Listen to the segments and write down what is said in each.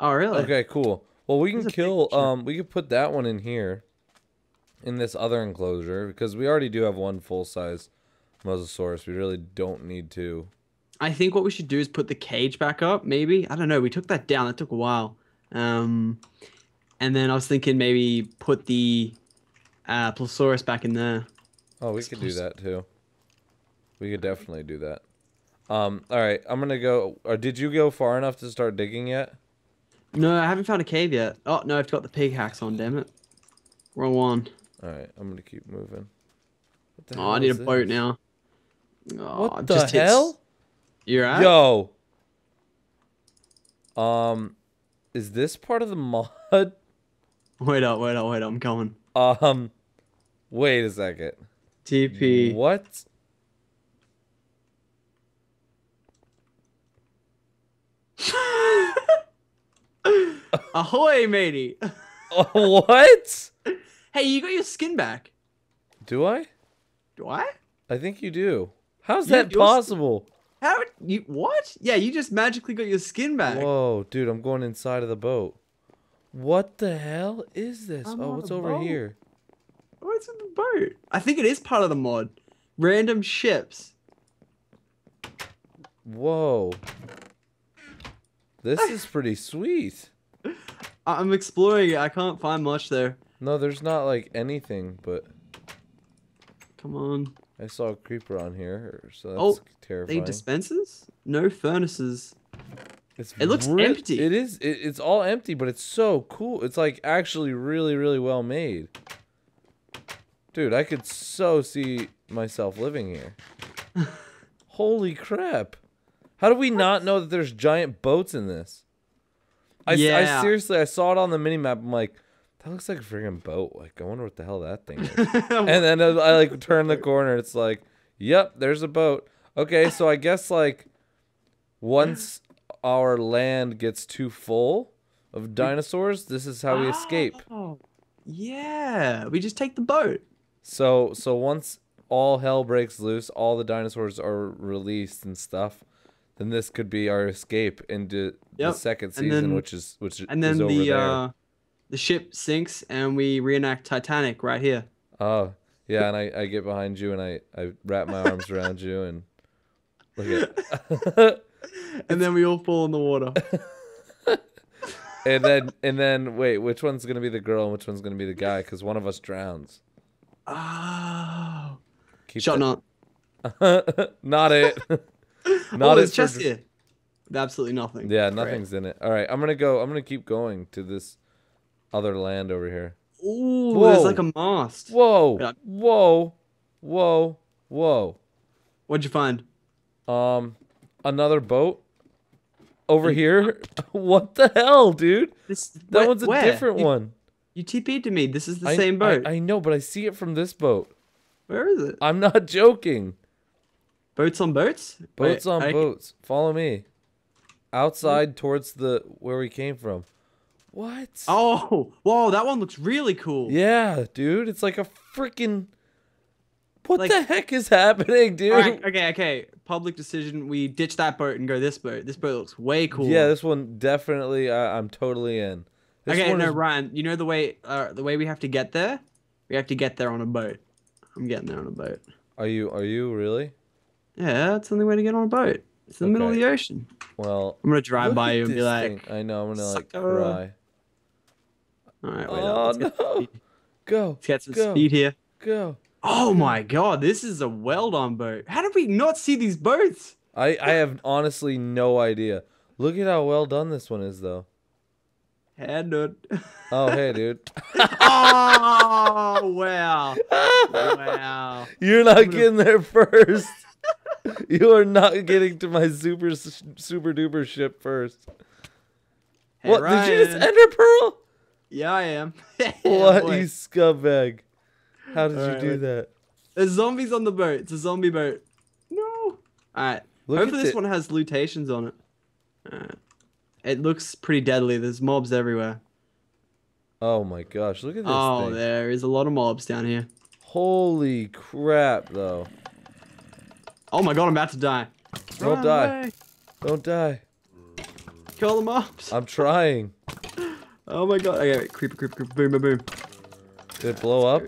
Oh, really? Okay, cool. Well, we can kill. Um, we could put that one in here, in this other enclosure, because we already do have one full size mosasaurus. We really don't need to. I think what we should do is put the cage back up. Maybe I don't know. We took that down. That took a while. Um, and then I was thinking maybe put the uh, Pliosaurus back in there. Oh, we could do that too. We could definitely do that. Um, all right, I'm gonna go. Or did you go far enough to start digging yet? No, I haven't found a cave yet. Oh no, I've got the pig hacks on. Damn it. Wrong one. All right, I'm gonna keep moving. Oh, I need a is boat now. Oh, What the just hell? You're right. Yo. Um, is this part of the mod? Wait up, wait up, wait up. I'm coming. Um, wait a second. TP. What? Ahoy, matey. what? hey, you got your skin back. Do I? Do I? I think you do. How's Yeah, that possible? How you what? Yeah, you just magically got your skin back. Whoa, dude, I'm going inside of the boat. What the hell is this? I'm oh, what's over boat. here? Oh, what's in the boat? I think it is part of the mod. Random ships. Whoa. This is pretty sweet. I'm exploring it. I can't find much there. No, there's not like anything, but Come on. I saw a creeper on here, so that's Oh, They terrifying. dispensers? No furnaces. It's It looks empty. It is. It, it's all empty, but it's so cool. It's like actually really, really well made. Dude, I could so see myself living here. Holy crap! How do we not know that there's giant boats in this? I, s- I Yeah. seriously, I saw it on the mini map. I'm like, that looks like a freaking boat. Like, I wonder what the hell that thing is. and then I, I like turn the corner. It's like, yep, there's a boat. Okay, so I guess like once our land gets too full of dinosaurs, this is how we escape. Oh, yeah. We just take the boat. So so once all hell breaks loose, all the dinosaurs are released and stuff. Then this could be our escape into the second season, then- which is which And is then over the uh the ship sinks and we reenact Titanic right here. Oh, yeah, and I, I get behind you and I, I wrap my arms around you and look at And then we all fall in the water. and then and then wait, which one's gonna be the girl and which one's gonna be the guy? Because one of us drowns. Oh. Keep Shut up. Not it. oh, Not there's it. chest for- here. Absolutely nothing. Yeah, Great. nothing's in it. All right, I'm gonna go. I'm gonna keep going to this other land over here. Ooh, Whoa. there's like a mast. Whoa, Yeah. whoa, whoa, whoa. What'd you find? Um, another boat over here. what the hell, dude? This That where- one's a where? different You- one. You TP'd to me. This is the I- same boat. I, I know, but I see it from this boat. Where is it? I'm not joking. Boats on boats? Boats Wait, on I- boats. Follow me. Outside towards the where we came from. What? Oh, whoa, that one looks really cool. Yeah, dude. It's like a freaking. What Like- the heck is happening, dude? Right, okay, okay. Public decision. We ditch that boat and go this boat. This boat looks way cool. Yeah, this one definitely. I, I'm totally in. This okay, no, is- Ryan. You know the way uh, the way we have to get there. We have to get there on a boat. I'm getting there on a boat. Are you? Are you really? Yeah, that's the only way to get on a boat. It's in the middle of the ocean. Well, I'm gonna drive by you and be like, thing. I know. I'm gonna like "Sucker." cry. all right, wait Oh up. No! Go, let's get some Go. speed here. go. Oh my god, this is a well done boat. How did we not see these boats? I I have honestly no idea. Look at how well done this one is, though. Head nut. Oh, hey, dude. oh wow. Wow. You're not gonna- getting there first. you are not getting to my super super duper ship first. Hey, what? Did you just ender pearl? Yeah, I am. what, boy. you scumbag? How did Alright, you do wait. that? There's zombies on the boat. It's a zombie boat. No. Alright. Look Hopefully this the- one has lutations on it. It looks pretty deadly. There's mobs everywhere. Oh my gosh! Look at this Oh, thing. there is a lot of mobs down here. Holy crap, though! Oh my god, I'm about to die. Don't Run die. away. Don't die. Kill the mobs. I'm trying. Oh my god. Okay, wait, creeper, creeper, creeper, boom, boom, boom. Did it blow up?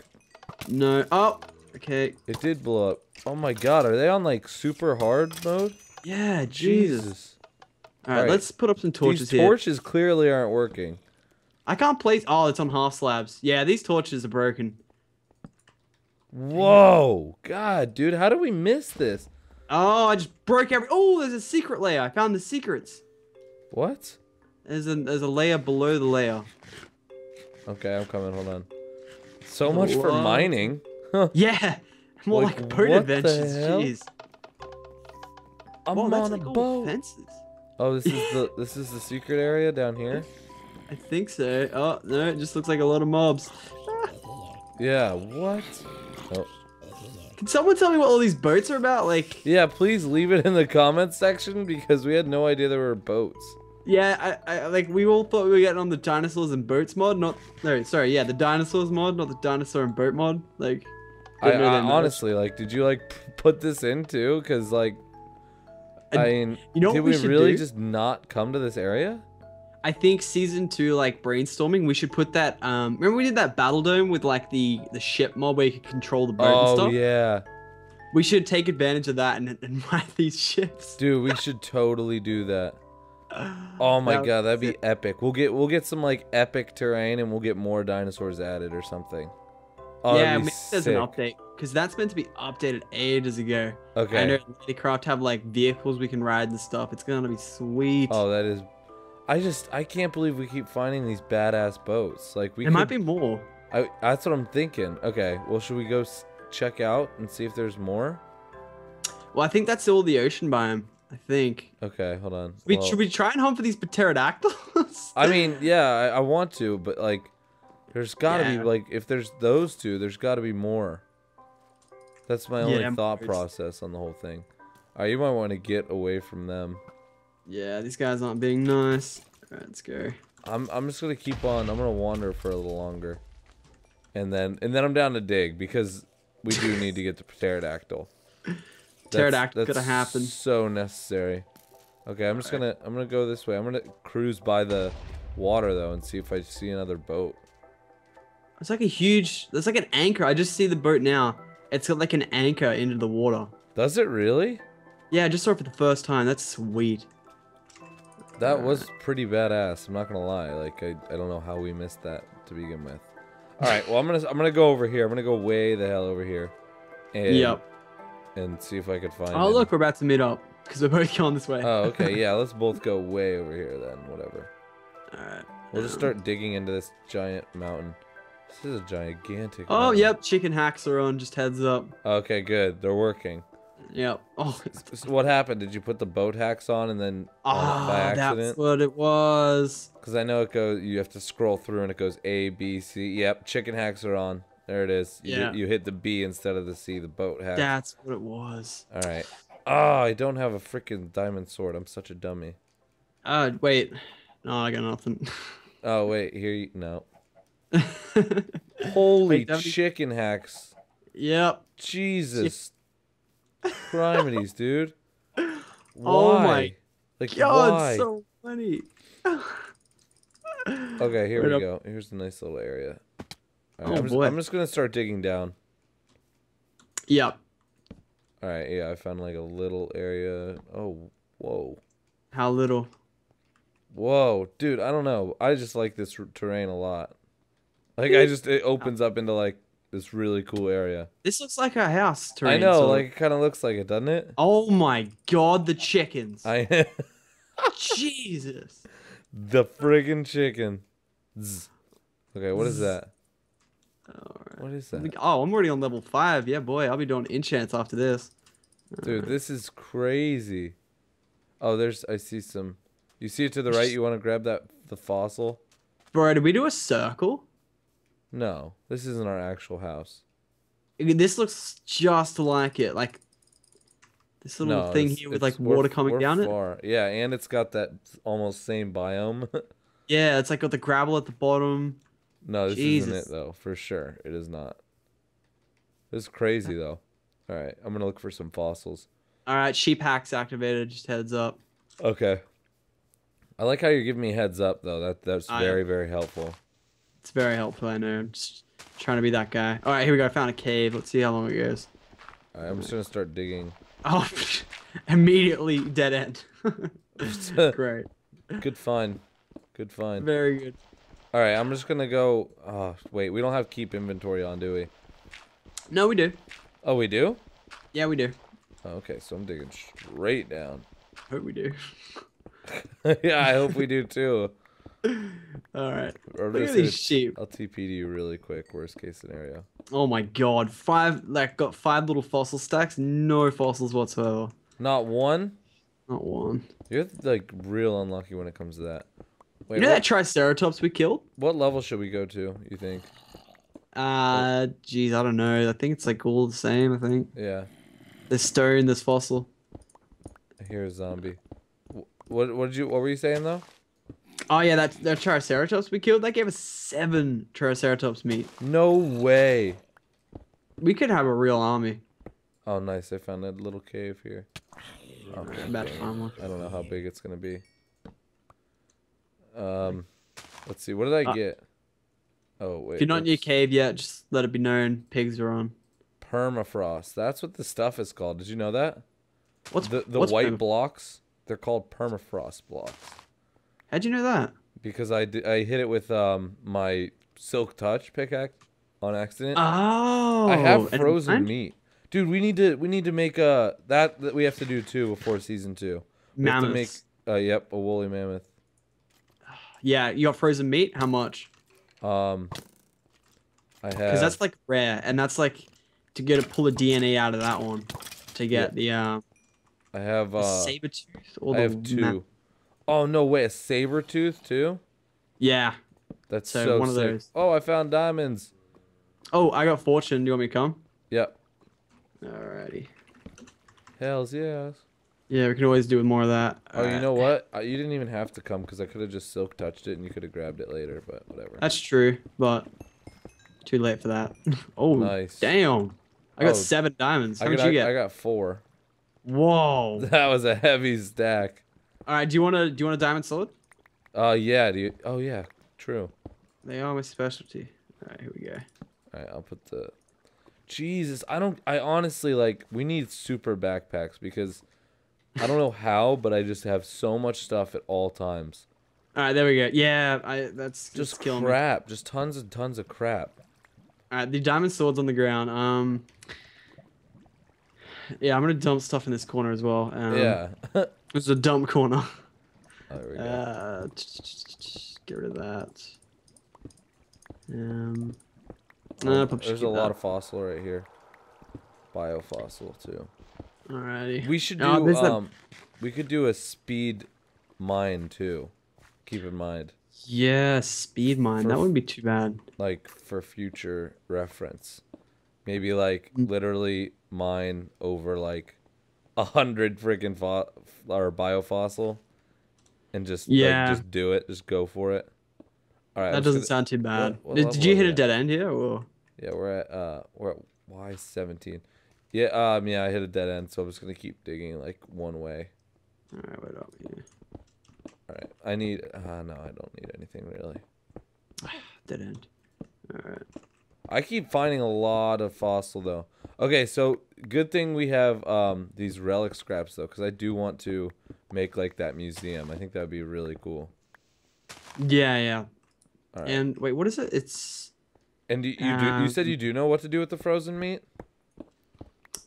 No. Oh. Okay. It did blow up. Oh my god, are they on like super hard mode? Yeah. Jesus. All right, Alright. Let's put up some torches here. These here. torches clearly aren't working. I can't place. Oh, it's on half slabs. Yeah, these torches are broken. Whoa, God, dude, how did we miss this? Oh, I just broke every. Oh, there's a secret layer. I found the secrets. What? There's a there's a layer below the layer. Okay, I'm coming. Hold on. So much for mining. Yeah. More Like, like, boat adventures. Jeez. I'm Whoa, on a like boat. fences. Oh, this is the this is the secret area down here. I think so. Oh no, it just looks like a lot of mobs. Yeah. What? Oh. Can someone tell me what all these boats are about? Like, Yeah. Please leave it in the comments section because we had no idea there were boats. yeah, I, I like we all thought we were getting on the dinosaurs and boats mod, not no, sorry, yeah, the dinosaurs mod, not the dinosaur and boat mod. Like, I, I honestly like. Did you like put this in too? Cause like, I I- mean, you know did we we really do? just not come to this area? I think season two, like brainstorming, we should put that. Um, remember we did that battle dome with like the the ship mod where you could control the boat and Oh stuff. yeah, We should take advantage of that and, and ride these ships. dude, we should totally do that. Oh my That god, that'd be epic. We'll get we'll get some like epic terrain and we'll get more dinosaurs added or something. Oh, yeah, that'd be maybe there's sick. an update because that's meant to be updated ages ago. Okay. I Okay. know Ladycraft have like vehicles we can ride and stuff. It's gonna be sweet. Oh, that is. I just I can't believe we keep finding these badass boats. Like we there might could- be more. I, that's what I'm thinking. Okay, well, should we go s- check out and see if there's more? Well, I think that's all the ocean biome. I think. Okay, hold on. We, Well, should we try and hunt for these pterodactyls? I mean, yeah, I, I want to, but like, there's gotta Yeah. be like, if there's those two, there's gotta be more. That's my only Yeah, thought process on the whole thing. Alright, you might want to get away from them. Yeah, these guys aren't being nice. Alright, let's go. I'm I'm just gonna keep on. I'm gonna wander for a little longer, and then and then I'm down to dig because we do need to get the pterodactyl. Pterodactyl gotta happen. So necessary. Okay, I'm just gonna I'm gonna go this way. I'm gonna cruise by the water though and see if I see another boat. It's like a huge. There's like an anchor. I just see the boat now. It's got like an anchor into the water. Does it really? Yeah, I just saw it for the first time. That's sweet. That was pretty badass. I'm not gonna lie. Like I, I don't know how we missed that to begin with. All right. Well, I'm gonna I'm gonna go over here. I'm gonna go way the hell over here. And, Yep. And see if I could find. Oh any- look, we're about to meet up because we're both going this way. Oh, okay. Yeah. Let's both go way over here then. Whatever. Alright. We'll just um, start digging into this giant mountain. This is a gigantic. Oh, mountain. yep. Chicken hacks are on. Just heads up. Okay. Good. They're working. Yep. Oh, What happened? Did you put the boat hacks on and then on it by ah, that's what it was. Because I know it goes. You have to scroll through and it goes A, B, C. Yep. Chicken hacks are on. There it is. You, Yeah. hit, you hit the B instead of the C. The boat hack. That's what it was. All right. Oh, I don't have a freaking diamond sword. I'm such a dummy. Uh, wait. No, I got nothing. Oh wait, here you no. Holy Wait, chicken hacks. yep. Jesus. Criminies, dude. Why? Oh my Like God, why? so funny. Okay, here Right we up- go. Here's a nice little area. All Oh, I'm, just, boy. I'm just gonna start digging down. Yep. All right, yeah, I found like a little area. Oh, whoa, How little? whoa, dude. I don't know. I just like this terrain a lot. Like, I just it opens up into like this really cool area. This looks like a house I know, like it kind of looks like it, doesn't it? Oh my God, the chickens. I Jesus. the friggin' chicken. Zzz. Okay, what is that? What is that? Oh, I'm already on level five. Yeah, boy, I'll be doing enchants after this. Dude, this is crazy. Oh, there's I see some. You see it to the right. You want to grab that the fossil? Bro, did we do a circle? No, this isn't our actual house. I mean, This looks just like it. Like this little No, thing here with like water coming down it. far. Yeah, and it's got that almost same biome. Yeah, it's like got the gravel at the bottom. no, this Jesus. isn't it though. For sure, it is not. This is crazy though. All right, I'm gonna look for some fossils. All right, sheep hacks activated. Just heads up. Okay. I like how you're giving me heads up though. That that's I- very very helpful. It's very helpful. I know. I'm just trying to be that guy. All right, here we go. I found a cave. Let's see how long it goes. Right, I'm just gonna start digging. Oh, immediately dead end. Great. Good find. Good find. Very good. All right, I'm just gonna go. Oh wait, we don't have keep inventory on, do we? No, we do. Oh, we do. Yeah, we do. Oh, okay, so I'm digging straight down. Hope we do. yeah, I hope we do too. All right. Look at these sheep. I'll TP to you really quick. Worst case scenario. Oh my god. Five, like, got five little fossil stacks. No fossils whatsoever. Not one. Not one. You're like real unlucky when it comes to that. Wait, you know what, that Triceratops we killed? what level should we go to? You think? Uh, geez, I don't know. I think it's like all the same. I think Yeah. there's stone, there's fossil. I hear a zombie. What what did you what were you saying though? Oh yeah, that that Triceratops we killed. That gave us seven Triceratops meat. No way. We could have a real army. Oh nice, I found a little cave here. Okay, about to find one. I don't know how big it's gonna be. Um, let's see. What did I Uh, get? Oh wait. If you're not in your cave yet, just let it be known pigs are on. permafrost. That's what the stuff is called. Did you know that? What's the the what's white blocks? They're called permafrost blocks How'd you know that? because I I hit it with um my silk touch pickaxe on accident. Oh, I have frozen meat. Dude, we need to we need to make uh that that we have to do too before season two. We make uh yep a woolly mammoth. Yeah, you got frozen meat. How much? Um, I have Because that's like rare, and that's like to get to pull the DNA out of that one to get the uh, I have uh saber tooth or I the have two. Oh no way, a saber tooth too. Yeah. That's So, so, one of those. Oh, I found diamonds. Oh, I got fortune. Do you want me to come? Yep. Alrighty. Hells yes. Yeah, we can always do with more of that. Oh, you know what? Uh, you didn't even have to come because I could have just silk touched it and you could have grabbed it later. But whatever. That's true, but too late for that. oh, Nice. damn. I got Oh, seven diamonds. How I got, you get? I got four. Whoa. That was a heavy stack. All right, do you want to do you want a diamond sword? Uh, yeah, dude. Oh yeah, true. They are my specialty. All right, here we go. All right, I'll put the. Jesus, I don't. I honestly like. We need super backpacks because I don't know how, but I just have so much stuff at all times. All right, there we go. Yeah, I that's Just killing me. crap. Just tons and tons of crap. All right, the diamond sword's on the ground. Um, yeah, I'm gonna dump stuff in this corner as well. Um, yeah. oh, this is a dump corner. there we go. Uh, get rid of that. Um, no, There's keep a lot of fossil right here. Biofossil too. Alrighty. We should do. Oh, there's that- um, we could do a speed mine too. Keep in mind, Yeah, speed mine. For That wouldn't be too bad. like for future reference, maybe like Mm. literally mine over like a hundred freaking fo- or biofossil, and just Yeah. like, just do it. Just go for it. All right. That doesn't gonna- sound too bad. what did, did you hit a at? dead end here? Or? Yeah, we're at uh we're at Y seventeen. Yeah, um yeah, I hit a dead end, so I'm just gonna keep digging like one way. Alright, wait up here. Alright. I need uh no, I don't need anything really. Dead end. Alright. I keep finding a lot of fossil though. Okay, so good thing we have um these relic scraps though, because I do want to make like that museum. I think that'd be really cool. Yeah, yeah. Alright. And wait, what is it? It's And you, you do you said you do know what to do with the frozen meat?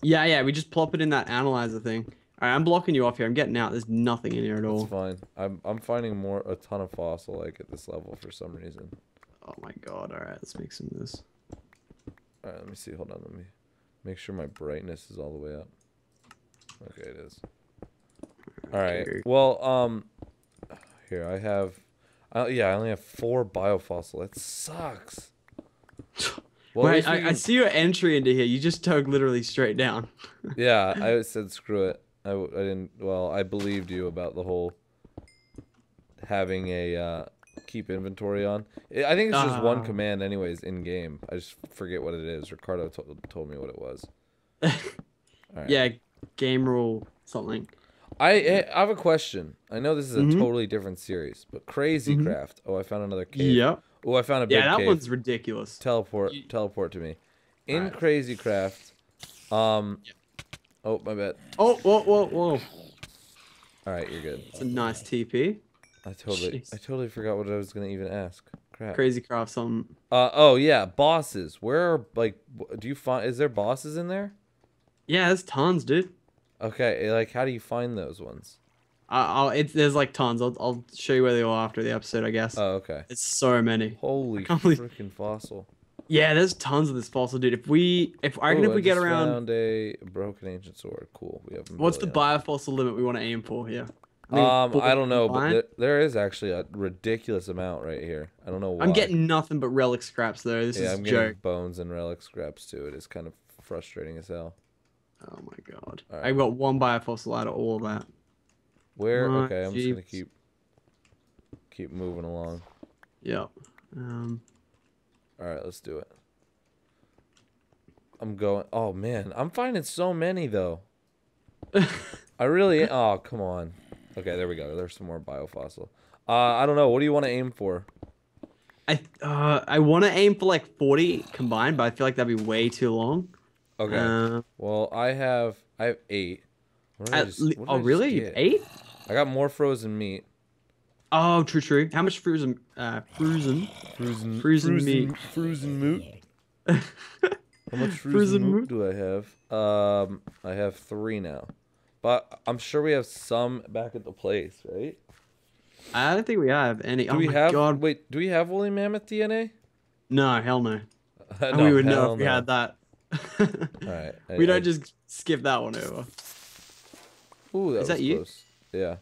yeah, yeah. We just plop it in that analyzer thing. Alright, I'm blocking you off here. I'm getting out. There's nothing in here at all. fine. I'm I'm finding more a ton of fossil like at this level for some reason. Oh my god. Alright, let's make some of this. All right, let me see. Hold on. Let me make sure my brightness is all the way up. Okay, it is. All right. Well, um, here I have. Uh, yeah, I only have four biofossil. That sucks. Well, wait, I, I see your entry into here. You just dug literally straight down. yeah, I said screw it. I, I didn't. Well, I believed you about the whole having a uh, keep inventory on. I I think it's just one Ah. command, anyways, in game. I just forget what it is. Ricardo to- told me what it was. All right. Yeah, game rule something. I I have a question. I know this is a Mhm. totally different series, but Crazy Mhm. Craft. Oh, I found another cave. Yep. Oh, I found a big Yeah, that cave. one's ridiculous. teleport You- teleport to me. In Alright. Crazy Craft, um Oh, my bad. Oh, whoa, whoa, whoa! All right, you're good. It's a nice TP. I totally Jeez. I totally forgot what I was going to even ask. Crap. Crazy craft some. Uh oh, yeah, bosses. Where are like do you find is there bosses in there? Yeah, there's tons, dude. Okay, like how do you find those ones? I- I'll. It's there's like tons. I'll I'll show you where they are after the episode, I guess. Oh, okay. it's so many. Holy can't believe- freaking fossil. Yeah, there's tons of this fossil, dude. If we, if I reckon Ooh, if we get just around, found a broken ancient sword. Cool. We have. what's the million. biofossil limit we want to aim for here? I Um, I don't know, but there, is actually a ridiculous amount right here. I don't know why. I'm getting nothing but relic scraps though. This yeah, is I'm a getting joke. bones and relic scraps too. It is kind of frustrating as hell. Oh my god. Alright. I got one biofossil out of all of that. Where? My okay, I'm just gonna keep keep moving along. Yep. Um. All right, let's do it. I'm going. Oh man, I'm finding so many though. I really. Oh come on. Okay, there we go. There's some more biofossil. Uh, I don't know. What do you want to aim for? I uh I want to aim for like 40 combined, but I feel like that'd be way too long. Okay. Uh, well, I have I have eight. I just- le- what did I oh really? You have? Eight? I got more frozen meat. Oh, true, true. How much frozen? Uh, frozen. Frozen, Frozen meat. Frozen meat. How much frozen, Frozen meat meat. do I have? Um, I have three now, but I'm sure we have some back at the place, right? I don't think we have any. Do oh we my have? god. Wait, do we have woolly mammoth DNA? No, hell no. no, we would know if we no. had that. All right. I- we don't just skip that one over. Ooh, that Is that you? close. Yeah.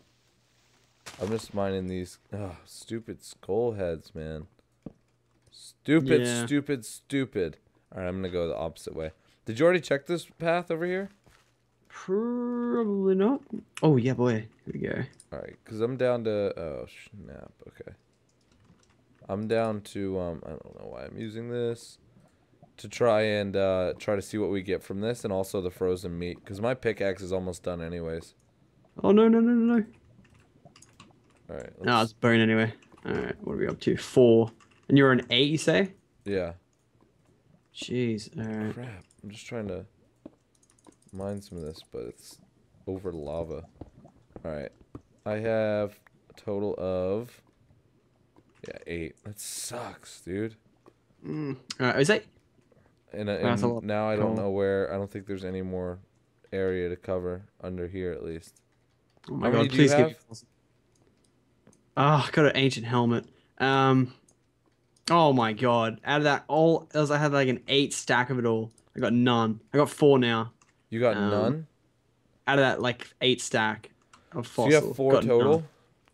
I'm just mining these oh, stupid skull heads, man. Stupid, Yeah. stupid, stupid. All right, I'm gonna go the opposite way. Did you already check this path over here? Probably not. Oh yeah, boy. Here we go. All right, cause I'm down to oh snap. Okay. I'm down to um I don't know why I'm using this to try and uh try to see what we get from this and also the frozen meat cuz my pickaxe is almost done anyways. Oh no no no no no. All right. No, it's bone anyway. All right, what are we up to? Four. And you're an eight, you say? yeah. Jeez. All right. Crap. I'm just trying to mine some of this, but it's over lava. Alright. I have a total of yeah, eight. That sucks, dude. Mm. All right. Is that? And, I- a and lot now I don't know where I don't think there's any more area to cover under here at least. Oh my How god! Please give me. Oh, I got an ancient helmet. Um. Oh my god! Out of that, all else I had like an eight stack of it all. I got none. I got four now. You got Um, none? Out of that, like eight stack of So you have four total?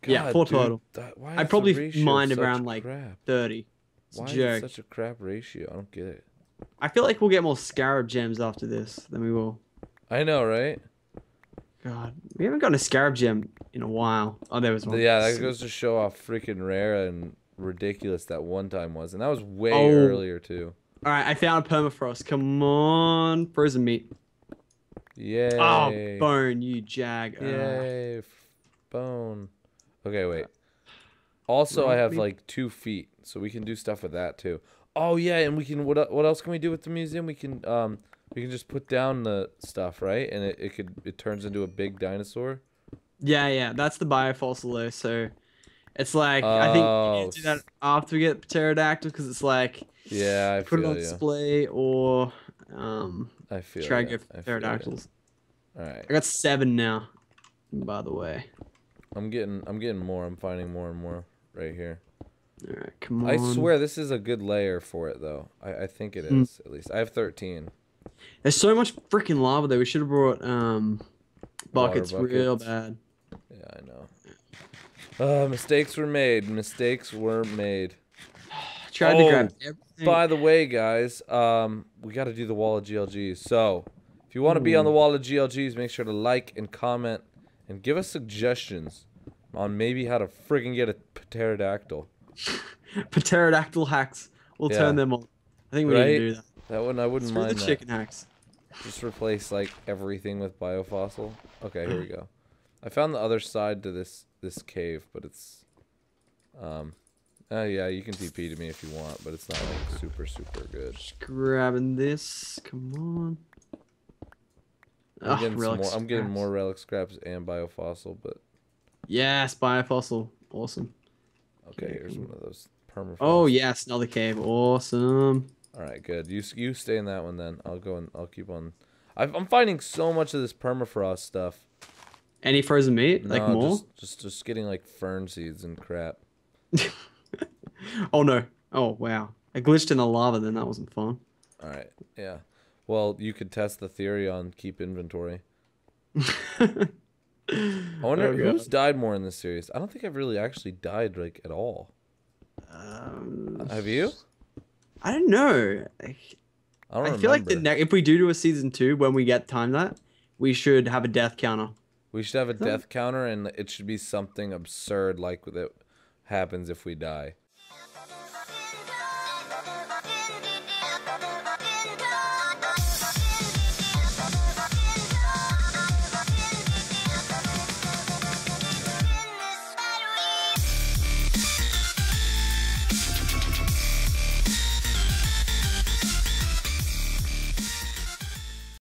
Yeah, four dude, total. that- I probably mined around, like, crap? Thirty. It's a Why is it such a crap ratio? I don't get it. I feel like we'll get more scarab gems after this than we will. I know, right? God, we haven't gotten a scarab gem in a while. Oh, there was one. Yeah, that goes to show how freaking rare and ridiculous that one time was, and that was way Oh. earlier too. All right, I found a permafrost. Come on, frozen meat. Yay! Oh, bone, you jag. Yay! Bone. Okay, wait. Also, I have like two feet, so we can do stuff with that too. Oh yeah, and we can. What what else can we do with the museum? We can um we can just put down the stuff, right? And it, it could it turns into a big dinosaur. Yeah, yeah, that's the biofossil though. So it's like I think we Oh, need to do that after we get pterodactyl because it's like Yeah, I put it on you. display or um I feel try ya, to go I for feel ya. pterodactyls. All right. I got seven now. By the way. I'm getting I'm getting more. I'm finding more and more right here. All right, come on. I swear this is a good layer for it though. I, I think it is Hmm. is at least. I have 13. There's so much freaking lava though. We should have brought um Water buckets, real bad. Yeah, I know. Uh, mistakes were made. Mistakes were made. Tried Oh, to grab everything. By the way, guys, um, we got to do the wall of GLGs. So, if you want to be on the wall of GLGs, make sure to like and comment and give us suggestions on maybe how to friggin' get a pterodactyl. pterodactyl hacks. We'll Yeah. turn them on. I think we need to do that. That one I wouldn't Screw the mind that. chicken hacks. Just replace like everything with biofossil. Okay, here we go. I found the other side to this this cave, but it's um uh, yeah, you can TP to me if you want, but it's not like super super good. Just grabbing this. Come on. I'm Ugh, getting some more I'm getting more relic scraps and biofossil, but Yes, biofossil. Awesome. okay, Okay, here's one of those permafrost. Oh yes, another cave. Awesome. All right, good. You you stay in that one then. I'll go and I'll keep on. I've, I'm finding so much of this permafrost stuff. Any frozen meat? Like more? Just, just just getting like fern seeds and crap. Oh no. Oh wow. I glitched in the lava. Then that wasn't fun. All right, yeah. Well, you could test the theory on keep inventory. I wonder Oh, who's died more in this series. I don't think I've really actually died like at all. Um, Have you? I don't know. I, I don't I feel like the ne- if we do do a season two when we get time that, we should have a death counter. We should have a death counter, and it should be something absurd like that happens if we die.